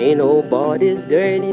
Ain't nobody's dirty.